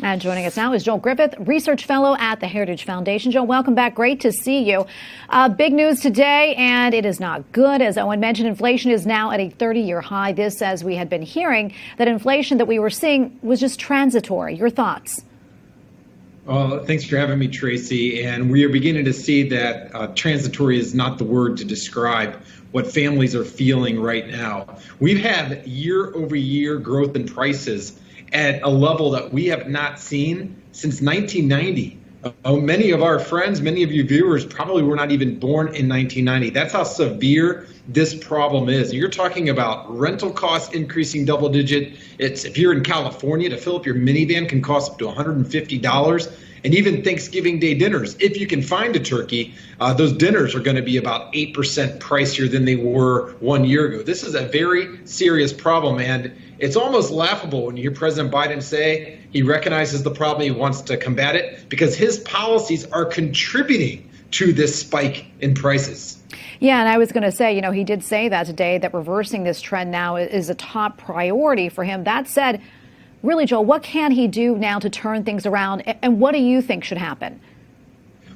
And joining us now is Joel Griffith, Research Fellow at the Heritage Foundation. Joel, welcome back. Great to see you. Uh, big news today, and it is not good. As Owen mentioned, inflation is now at a 30 year high. This, as we had been hearing, that inflation that we were seeing was just transitory. Your thoughts? Well, thanks for having me, Tracy. And we are beginning to see that uh, transitory is not the word to describe what families are feeling right now. We've had year over year growth in prices at a level that we have not seen since 1990. Uh, many of our friends, many of you viewers probably were not even born in 1990. That's how severe this problem is. You're talking about rental costs increasing double digit. It's if you're in California to fill up your minivan can cost up to $150 and even Thanksgiving Day dinners. If you can find a turkey, uh, those dinners are going to be about 8% pricier than they were one year ago. This is a very serious problem, and it's almost laughable when you hear President Biden say he recognizes the problem, he wants to combat it, because his policies are contributing to this spike in prices. Yeah, and I was going to say, you know, he did say that today that reversing this trend now is a top priority for him. That said, really, Joel, what can he do now to turn things around? And what do you think should happen?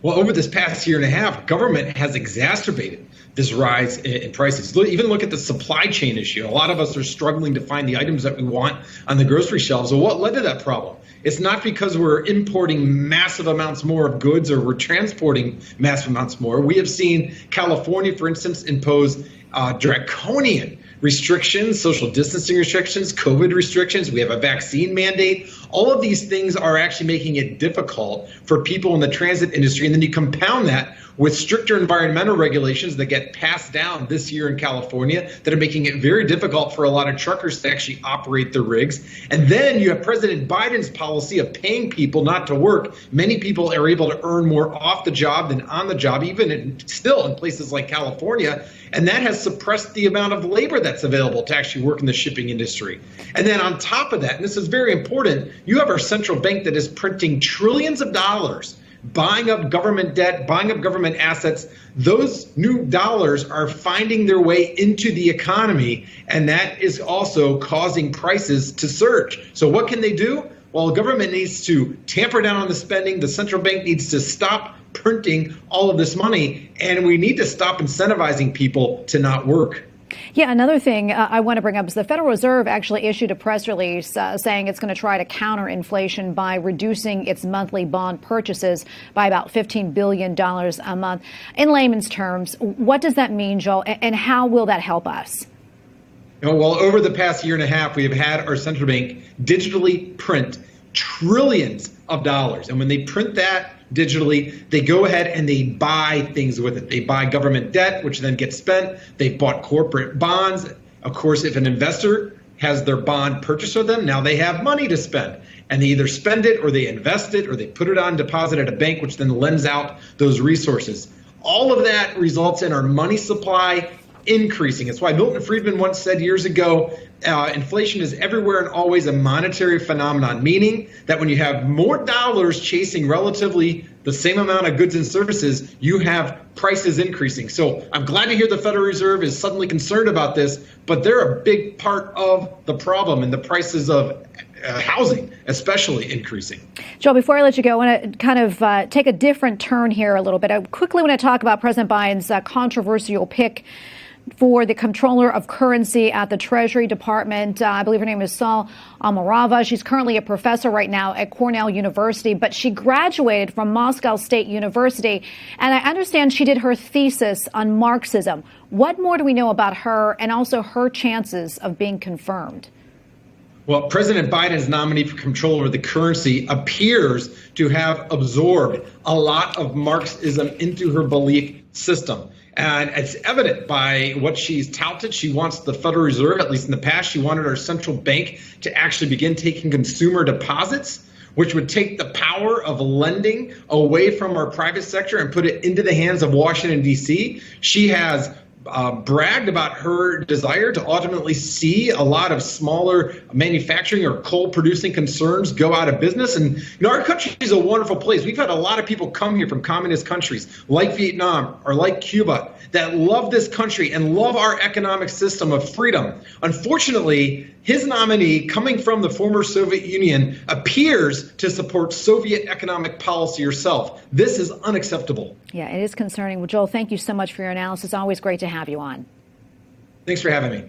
Well, over this past year and a half, government has exacerbated this rise in prices. Even look at the supply chain issue. A lot of us are struggling to find the items that we want on the grocery shelves. Well, what led to that problem? It's not because we're importing massive amounts more of goods or we're transporting massive amounts more. We have seen California, for instance, impose uh, draconian restrictions, social distancing restrictions, COVID restrictions. We have a vaccine mandate. All of these things are actually making it difficult for people in the transit industry. And then you compound that with stricter environmental regulations that get passed down this year in California that are making it very difficult for a lot of truckers to actually operate their rigs. And then you have President Biden's policy of paying people not to work. Many people are able to earn more off the job than on the job, even in, still in places like California. And that has suppressed the amount of labor that's available to actually work in the shipping industry. And then on top of that, and this is very important, you have our central bank that is printing trillions of dollars buying up government debt, buying up government assets, those new dollars are finding their way into the economy, and that is also causing prices to surge. So, what can they do? Well, government needs to tamper down on the spending. The central bank needs to stop printing all of this money, and we need to stop incentivizing people to not work. Yeah, another thing uh, I want to bring up is the Federal Reserve actually issued a press release uh, saying it's going to try to counter inflation by reducing its monthly bond purchases by about $15 billion a month. In layman's terms, what does that mean, Joel, and how will that help us? well, over the past year and a half, we have had our central bank digitally print trillions of dollars. And when they print that, digitally. They go ahead and they buy things with it. They buy government debt, which then gets spent. They've bought corporate bonds. Of course, if an investor has their bond purchased with them, now they have money to spend. And they either spend it or they invest it or they put it on deposit at a bank, which then lends out those resources. All of that results in our money supply increasing. It's why Milton Friedman once said years ago uh, inflation is everywhere and always a monetary phenomenon, meaning that when you have more dollars chasing relatively the same amount of goods and services, you have prices increasing. So I'm glad to hear the Federal Reserve is suddenly concerned about this, but they're a big part of the problem and the prices of uh, housing, especially increasing. Joel, before I let you go, I want to kind of uh, take a different turn here a little bit. I quickly want to talk about President Biden's uh, controversial pick for the comptroller of currency at the Treasury Department. Uh, I believe her name is Saule Omarova. She's currently a professor right now at Cornell University, but she graduated from Moscow State University. And I understand she did her thesis on Marxism. What more do we know about her and also her chances of being confirmed? Well, President Biden's nominee for comptroller of the currency appears to have absorbed a lot of Marxism into her belief system. And it's evident by what she's touted. She wants the Federal Reserve, at least in the past, she wanted our central bank to actually begin taking consumer deposits, which would take the power of lending away from our private sector and put it into the hands of Washington, D.C. She has uh, bragged about her desire to ultimately see a lot of smaller manufacturing or coal producing concerns go out of business. And you know, our country is a wonderful place. We've had a lot of people come here from communist countries like Vietnam or like Cuba that love this country and love our economic system of freedom. Unfortunately, his nominee, coming from the former Soviet Union, appears to support Soviet economic policy herself. This is unacceptable. Yeah, it is concerning. Well, Joel, thank you so much for your analysis. Always great to have you on. Thanks for having me.